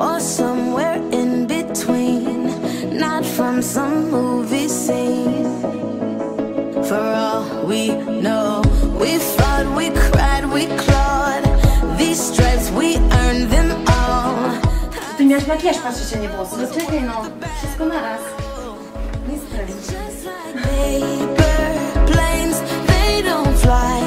or somewhere in between, not from some movie scene. For all we know, we fought, we cried, we clawed. These stripes, we earned them all. Ty miałeś makijaż, patrzcie się nie włosy. No czekaj no, wszystko naraz. Nie stress. Just like paper planes, they don't fly.